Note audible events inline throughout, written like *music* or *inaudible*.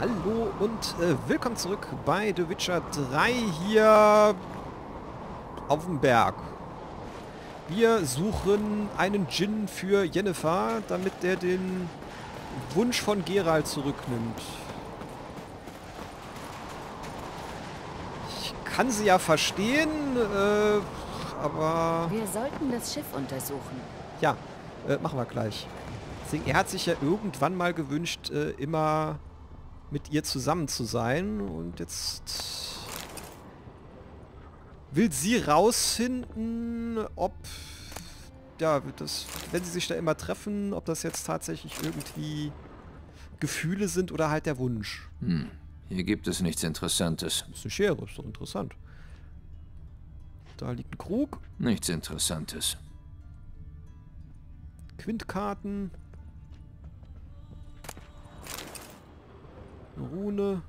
Hallo und äh, willkommen zurück bei The Witcher 3 hier auf dem Berg. Wir suchen einen Djinn für Jennifer, damit der den Wunsch von Geralt zurücknimmt. Ich kann sie ja verstehen, äh, aber... Wir sollten das Schiff untersuchen. Ja, äh, machen wir gleich. Deswegen, er hat sich ja irgendwann mal gewünscht, äh, immer mit ihr zusammen zu sein. Und jetzt will sie rausfinden, ob, ja, das, wenn sie sich da immer treffen, ob das jetzt tatsächlich irgendwie Gefühle sind oder halt der Wunsch. Hm. Hier gibt es nichts Interessantes. Das ist eine Schere, ist doch interessant. Da liegt ein Krug. Nichts Interessantes. Quintkarten. Eine Rune.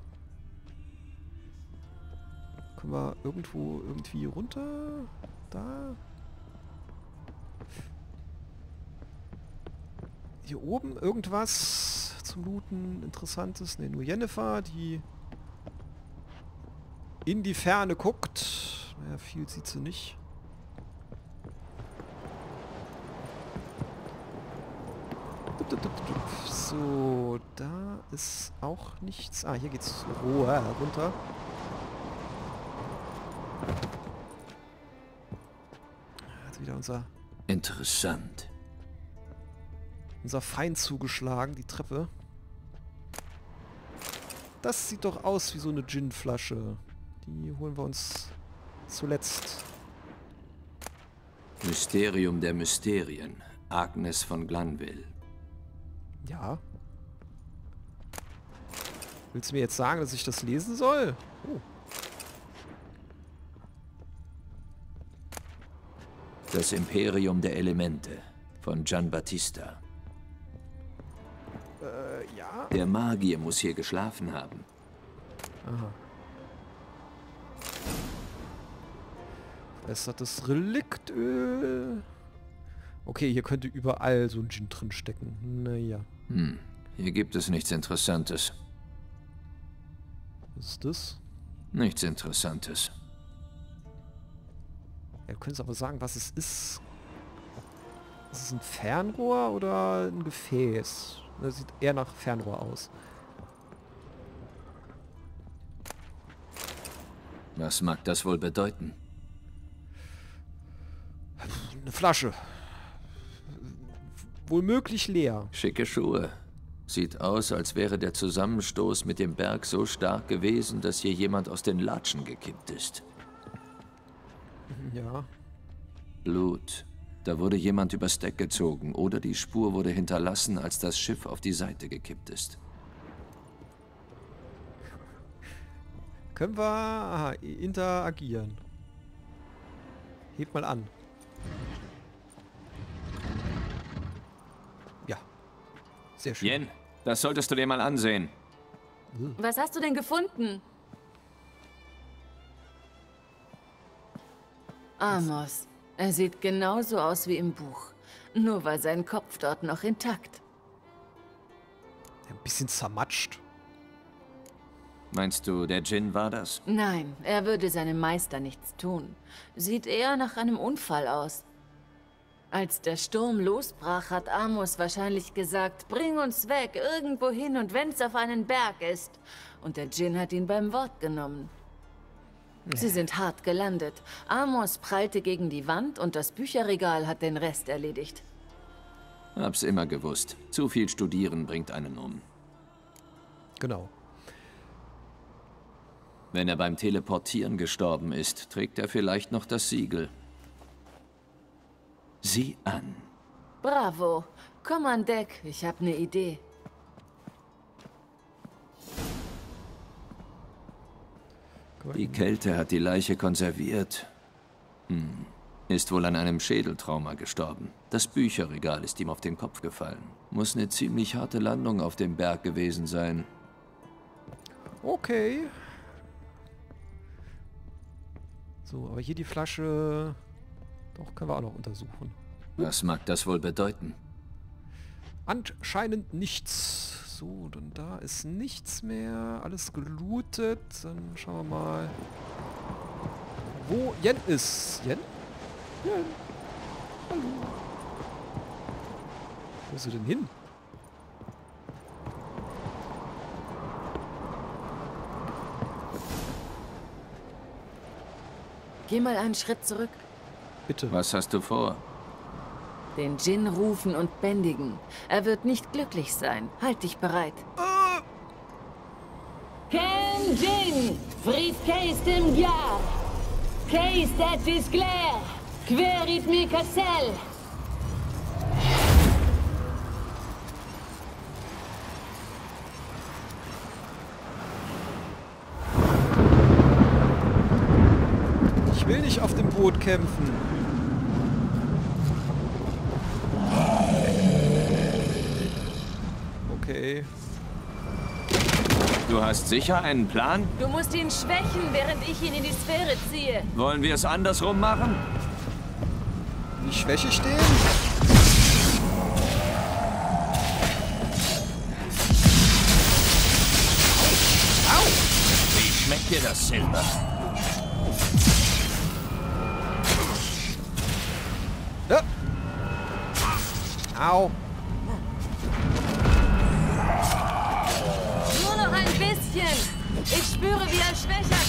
Können wir irgendwo irgendwie runter? Da? Hier oben irgendwas zum Looten Interessantes? Ne, nur Jennifer, die in die Ferne guckt. Naja, viel sieht sie nicht. So, da ist auch nichts. Ah, hier geht's roher runter. Hat wieder unser Interessant. unser Feind zugeschlagen, die Treppe. Das sieht doch aus wie so eine Gin-Flasche. Die holen wir uns zuletzt. Mysterium der Mysterien. Agnes von Glanville. Ja. Willst du mir jetzt sagen, dass ich das lesen soll? Oh. Das Imperium der Elemente von Gian Battista. Äh, ja. Der Magier muss hier geschlafen haben. Aha. Verbessertes Reliktöl. Okay, hier könnte überall so ein Gin drin stecken. Naja. Hm. Hier gibt es nichts Interessantes. Was ist das? Nichts Interessantes. Ja, du könntest aber sagen, was es ist. Ist es ein Fernrohr oder ein Gefäß? Das sieht eher nach Fernrohr aus. Was mag das wohl bedeuten? Eine Flasche. Wohl möglich leer. Schicke Schuhe. Sieht aus, als wäre der Zusammenstoß mit dem Berg so stark gewesen, dass hier jemand aus den Latschen gekippt ist. Ja. Blut. Da wurde jemand übers Deck gezogen oder die Spur wurde hinterlassen, als das Schiff auf die Seite gekippt ist. Können wir aha, interagieren. Heb mal an. Ja. Sehr schön. Jen, das solltest du dir mal ansehen. Was hast du denn gefunden? Amos. Er sieht genauso aus wie im Buch. Nur war sein Kopf dort noch intakt. Ein bisschen zermatscht. Meinst du, der Djinn war das? Nein, er würde seinem Meister nichts tun. Sieht eher nach einem Unfall aus. Als der Sturm losbrach, hat Amos wahrscheinlich gesagt, bring uns weg, irgendwo hin und wenn's auf einen Berg ist. Und der Djinn hat ihn beim Wort genommen. Sie sind hart gelandet. Amos prallte gegen die Wand und das Bücherregal hat den Rest erledigt. Hab's immer gewusst. Zu viel studieren bringt einen um. Genau. Wenn er beim Teleportieren gestorben ist, trägt er vielleicht noch das Siegel. Sieh an. Bravo. Komm an Deck, ich habe eine Idee. Die Kälte hat die Leiche konserviert. Hm. Ist wohl an einem Schädeltrauma gestorben. Das Bücherregal ist ihm auf den Kopf gefallen. Muss eine ziemlich harte Landung auf dem Berg gewesen sein. Okay. So, aber hier die Flasche... Doch, können wir auch noch untersuchen. Was mag das wohl bedeuten? Anscheinend nichts. So, dann da ist nichts mehr. Alles gelootet. Dann schauen wir mal. Wo Jen ist. Jen? Jen. Hallo. Wo ist sie denn hin? Geh mal einen Schritt zurück. Bitte. Was hast du vor? Den Djinn rufen und bändigen. Er wird nicht glücklich sein. Halt dich bereit. Ken Djinn, frit keistem Gyar. Keistet Visgler, Querit Mikassel. Ich will nicht auf dem Boot kämpfen. Okay. Du hast sicher einen Plan? Du musst ihn schwächen, während ich ihn in die Sphäre ziehe. Wollen wir es andersrum machen? Wie schwäche ich den? Wie schmeckt dir das Silber? Ja. Au. Spüre,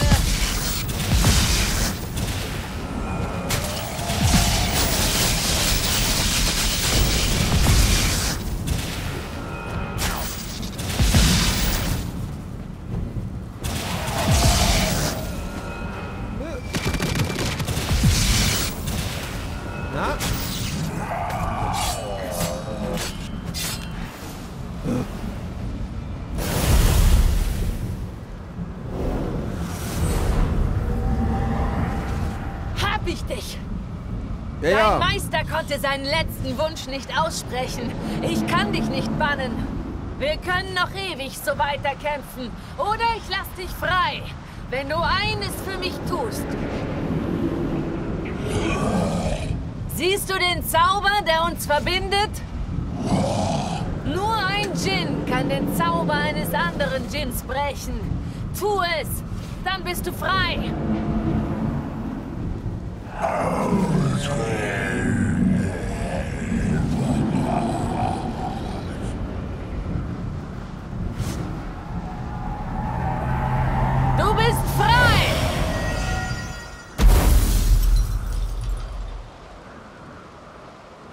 Ja, Dein ja. Meister konnte seinen letzten Wunsch nicht aussprechen. Ich kann dich nicht bannen. Wir können noch ewig so weiterkämpfen. Oder ich lass dich frei, wenn du eines für mich tust. Siehst du den Zauber, der uns verbindet? Nur ein Djinn kann den Zauber eines anderen Djinns brechen. Tu es, dann bist du frei. Du bist frei!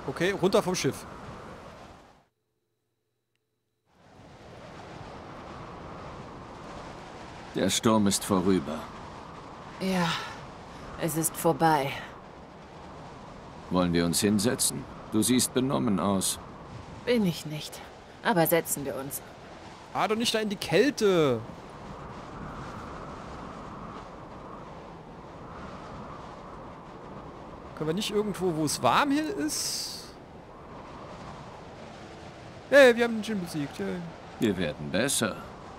Okay, runter vom Schiff. Der Sturm ist vorüber. Ja, es ist vorbei. Wollen wir uns hinsetzen? Du siehst benommen aus. Bin ich nicht. Aber setzen wir uns. Ah, doch nicht da in die Kälte. Können wir nicht irgendwo, wo es warm hier ist? Hey, wir haben den Gin besiegt. Yay. Wir werden besser.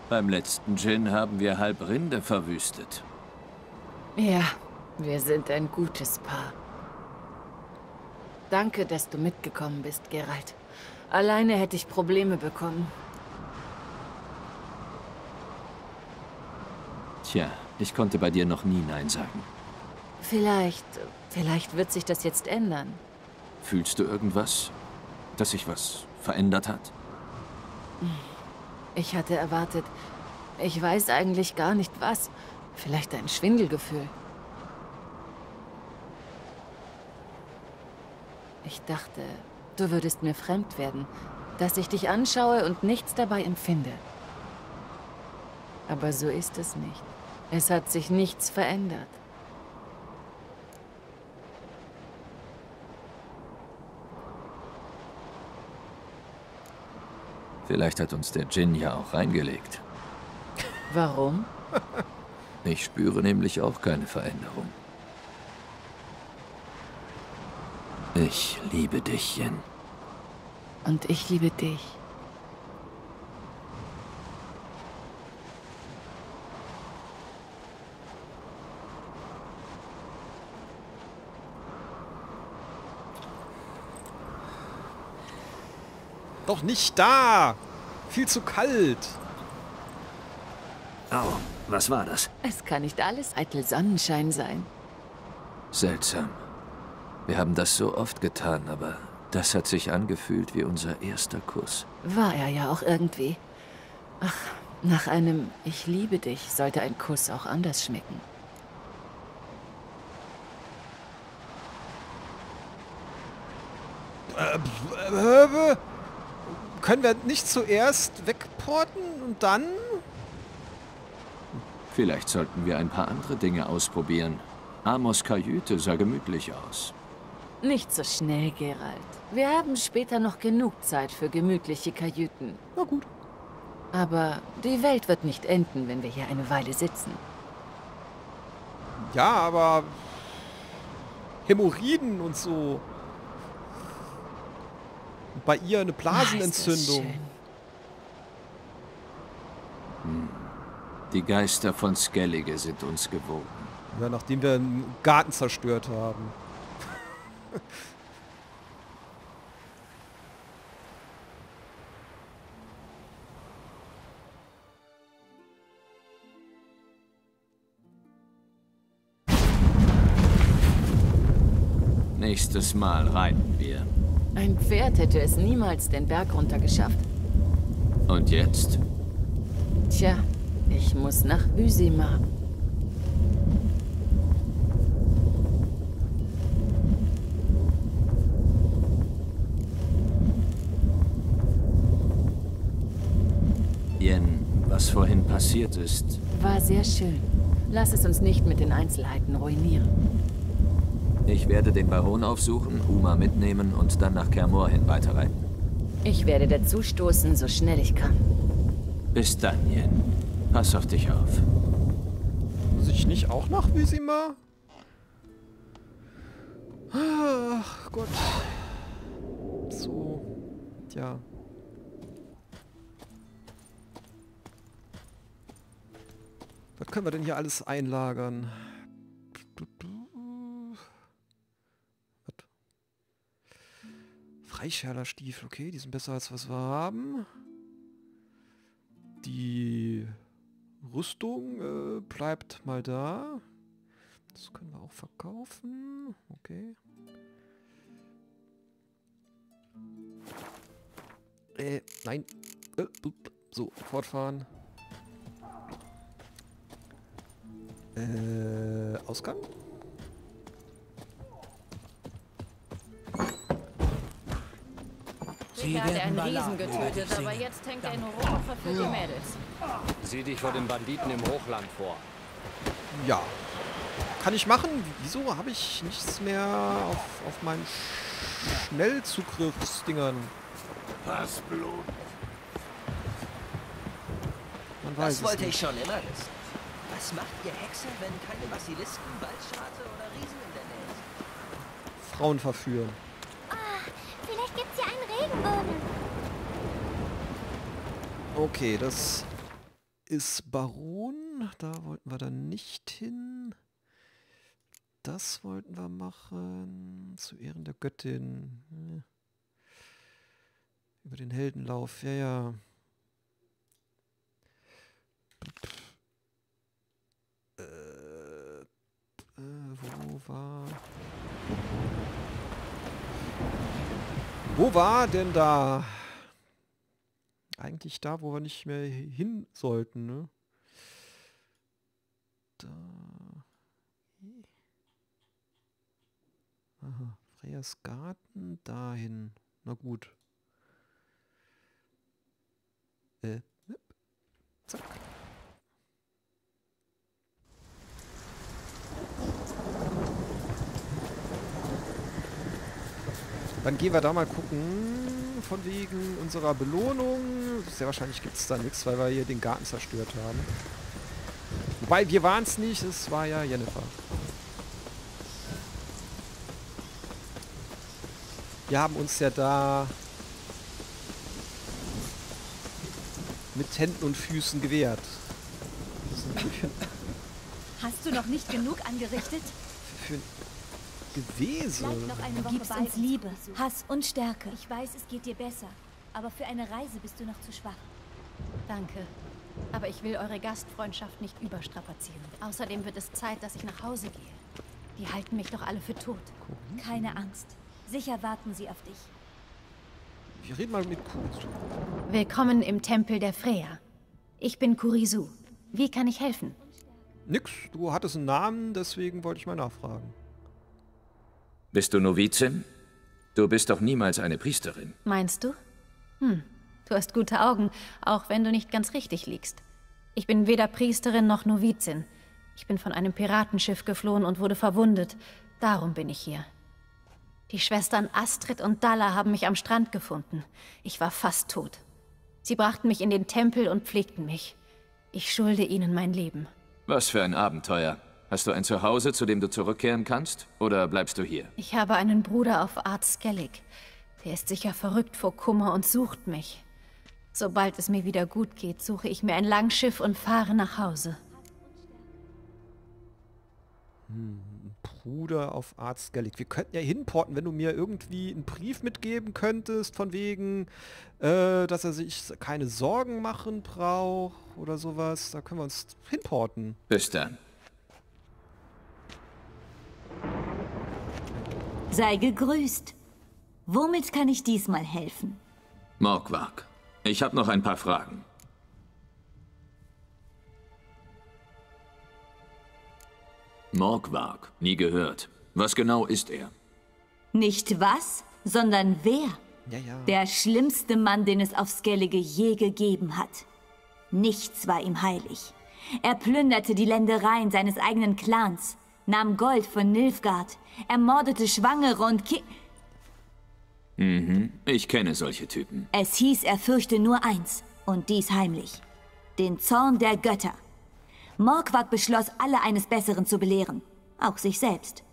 Beim letzten Gin haben wir halb Rinde verwüstet. Ja, wir sind ein gutes Paar. Danke, dass du mitgekommen bist, Geralt. Alleine hätte ich Probleme bekommen. Tja, ich konnte bei dir noch nie Nein sagen. Vielleicht, vielleicht wird sich das jetzt ändern. Fühlst du irgendwas? Dass sich was verändert hat? Ich hatte erwartet, ich weiß eigentlich gar nicht was. Vielleicht ein Schwindelgefühl. Ich dachte, du würdest mir fremd werden, dass ich dich anschaue und nichts dabei empfinde. Aber so ist es nicht. Es hat sich nichts verändert. Vielleicht hat uns der Gin ja auch reingelegt. Warum? Ich spüre nämlich auch keine Veränderung. Ich liebe dich, Jen. Und ich liebe dich. Doch nicht da! Viel zu kalt. Au, was war das? Es kann nicht alles eitel Sonnenschein sein. Seltsam. Wir haben das so oft getan, aber das hat sich angefühlt wie unser erster Kuss. War er ja auch irgendwie. Ach, nach einem Ich liebe dich sollte ein Kuss auch anders schmecken. Äh, können wir nicht zuerst wegporten und dann? Vielleicht sollten wir ein paar andere Dinge ausprobieren. Amos Kajüte sah gemütlich aus. Nicht so schnell, Gerald. Wir haben später noch genug Zeit für gemütliche Kajüten. Na gut. Aber die Welt wird nicht enden, wenn wir hier eine Weile sitzen. Ja, aber Hämorrhoiden und so. Und bei ihr eine Blasenentzündung. Schön. Die Geister von Skellige sind uns gewogen. Ja, nachdem wir einen Garten zerstört haben. *laughs* Nächstes Mal reiten wir. Ein Pferd hätte es niemals den Berg runtergeschafft. Und jetzt? Tja, ich muss nach Büsima. Jen, was vorhin passiert ist, War sehr schön. Lass es uns nicht mit den Einzelheiten ruinieren. ich werde den Baron aufsuchen, Uma mitnehmen und dann nach Kermor hin weiterreiten. Ich werde dazustoßen, so schnell ich kann. Bis dann, Jen. Pass auf dich auf. Muss ich nicht auch nach Wysima? Ach Gott. So. Tja. Was können wir denn hier alles einlagern? Freischärlerstiefel, okay, die sind besser als was wir haben. Die Rüstung äh, bleibt mal da. Das können wir auch verkaufen. Okay. Äh, nein. Äh, so, fortfahren. Äh, Ausgang? Sie gerade einen Riesen getötet, aber jetzt hängt er in und verführt die Mädels. Sieh dich vor den Banditen im Hochland vor. Ja. Kann ich machen. Wieso habe ich nichts mehr auf, auf meinen Sch Schnellzugriffsdingern? Was Blut? Man weiß Das wollte nicht. ich schon immer wissen. Was macht ihr Hexer, wenn keine Basilisken, Waldscharte oder Riesen in der Nähe sind? Frauen verführen. Vielleicht gibt's ja einen Regenbogen. Okay, das ist Baron. Da wollten wir dann nicht hin. Das wollten wir machen. Zu Ehren der Göttin. Hm. Über den Heldenlauf. Ja, ja. Äh, äh, wo war... Wo war denn da? Eigentlich da, wo wir nicht mehr hin sollten, ne? Da. Aha, Freyas Garten, dahin. Na gut. Äh, zack. Dann gehen wir da mal gucken, von wegen unserer Belohnung. Sehr wahrscheinlich gibt es da nichts, weil wir hier den Garten zerstört haben. Wobei, wir waren es nicht, es war ja Jennifer. Wir haben uns ja da mit Händen und Füßen gewehrt. Für, Hast du noch nicht genug angerichtet? für ein Gewese. Bleib noch eine Du Woche gibst bei uns. Liebe, Hass und Stärke. Ich weiß, es geht dir besser. Aber für eine Reise bist du noch zu schwach. Danke. Aber ich will eure Gastfreundschaft nicht überstrapazieren. Außerdem wird es Zeit, dass ich nach Hause gehe. Die halten mich doch alle für tot. Keine Angst. Sicher warten sie auf dich. Wir reden mal mit Kurisu. Willkommen im Tempel der Freya. Ich bin Kurisu. Wie kann ich helfen? Nix, du hattest einen Namen, deswegen wollte ich mal nachfragen. Bist du Novizin? Du bist doch niemals eine Priesterin. Meinst du? Hm, du hast gute Augen, auch wenn du nicht ganz richtig liegst. Ich bin weder Priesterin noch Novizin. Ich bin von einem Piratenschiff geflohen und wurde verwundet. Darum bin ich hier. Die Schwestern Astrid und Dalla haben mich am Strand gefunden. Ich war fast tot. Sie brachten mich in den Tempel und pflegten mich. Ich schulde ihnen mein Leben. Was für ein Abenteuer. Hast du ein Zuhause, zu dem du zurückkehren kannst? Oder bleibst du hier? Ich habe einen Bruder auf Art Skellig. Der ist sicher verrückt vor Kummer und sucht mich. Sobald es mir wieder gut geht, suche ich mir ein Langschiff und fahre nach Hause. Hm, Bruder auf Art Skellig. Wir könnten ja hinporten, wenn du mir irgendwie einen Brief mitgeben könntest, von wegen, äh, dass er sich keine Sorgen machen braucht oder sowas. Da können wir uns hinporten. Bis dann. Sei gegrüßt. Womit kann ich diesmal helfen? Morgwag, ich habe noch ein paar Fragen. Morgwag, nie gehört. Was genau ist er? Nicht was, sondern wer. Ja, ja. Der schlimmste Mann, den es auf Skellige je gegeben hat. Nichts war ihm heilig. Er plünderte die Ländereien seines eigenen Clans, nahm Gold von Nilfgaard, ermordete Schwangere und Ki... Mhm, ich kenne solche Typen. Es hieß, er fürchte nur eins, und dies heimlich. Den Zorn der Götter. Morkwag beschloss, alle eines Besseren zu belehren. Auch sich selbst.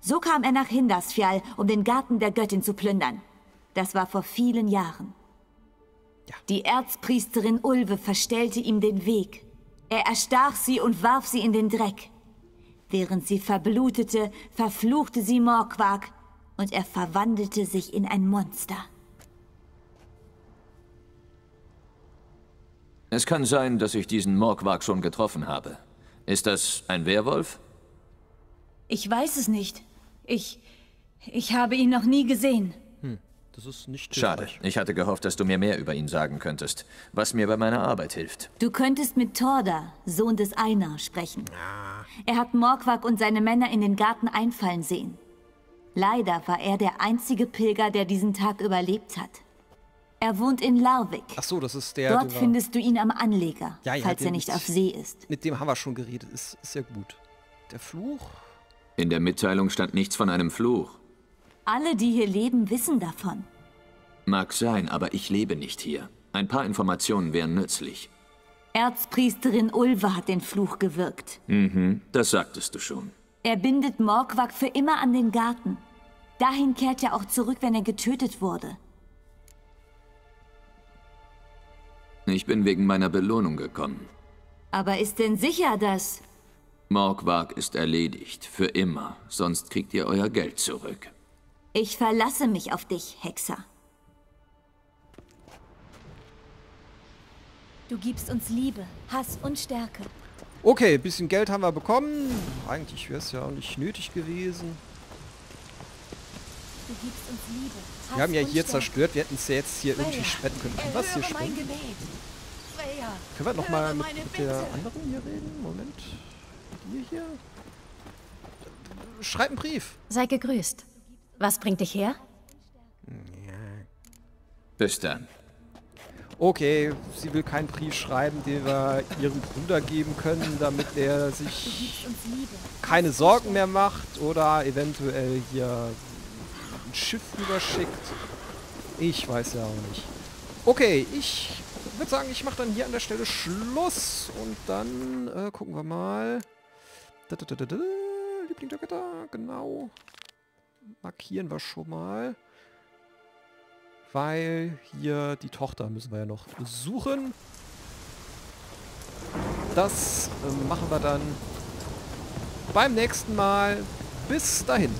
So kam er nach Hindasfjall, um den Garten der Göttin zu plündern. Das war vor vielen Jahren. Ja. Die Erzpriesterin Ulve verstellte ihm den Weg. Er erstach sie und warf sie in den Dreck. Während sie verblutete, verfluchte sie Morquag und er verwandelte sich in ein Monster. Es kann sein, dass ich diesen Morgwag schon getroffen habe. Ist das ein Werwolf? Ich weiß es nicht. Ich... ich habe ihn noch nie gesehen. Das ist nicht Schade. hilfreich. Ich hatte gehofft, dass du mir mehr über ihn sagen könntest, was mir bei meiner Arbeit hilft. Du könntest mit Torda, Sohn des Einar, sprechen. Er hat Morquag und seine Männer in den Garten einfallen sehen. Leider war er der einzige Pilger, der diesen Tag überlebt hat. Er wohnt in Larvik. Ach so, das ist der... Dort findest du ihn am Anleger, Ja, ja, falls er nicht mit- auf See ist. Mit dem haben wir schon geredet. Ist, ist ja gut. Der Fluch? In der Mitteilung stand nichts von einem Fluch. Alle, die hier leben, wissen davon. Mag sein, aber ich lebe nicht hier. Ein paar Informationen wären nützlich. Erzpriesterin Ulva hat den Fluch gewirkt. Mhm, das sagtest du schon. Er bindet Morquag für immer an den Garten. Dahin kehrt er auch zurück, wenn er getötet wurde. Ich bin wegen meiner Belohnung gekommen. Aber ist denn sicher, dass... Morgwag ist erledigt, für immer, sonst kriegt ihr euer Geld zurück. Ich verlasse mich auf dich, Hexer. Du gibst uns Liebe, Hass und Stärke. Okay, ein bisschen Geld haben wir bekommen. Eigentlich wäre es ja auch nicht nötig gewesen. Du gibst uns Liebe, Hass Wir haben ja und hier Stärke. zerstört. Wir hätten es ja jetzt hier irgendwie spenden können. Können wir es hier spenden? Können wir nochmal mit, mit der anderen hier reden? Moment. Die hier? Schreib einen Brief. Sei gegrüßt. Was bringt dich her? Bis dann. Okay, sie will keinen Brief schreiben, den wir ihrem Bruder geben können, damit er sich keine Sorgen mehr macht oder eventuell hier ein Schiff rüberschickt. Ich weiß ja auch nicht. Okay, ich würde sagen, ich mache dann hier an der Stelle Schluss und dann äh, gucken wir mal. Liebling der Götter, genau. Markieren wir schon mal. Weil hier die Tochter müssen wir ja noch suchen. Das äh, machen wir dann beim nächsten Mal. Bis dahin.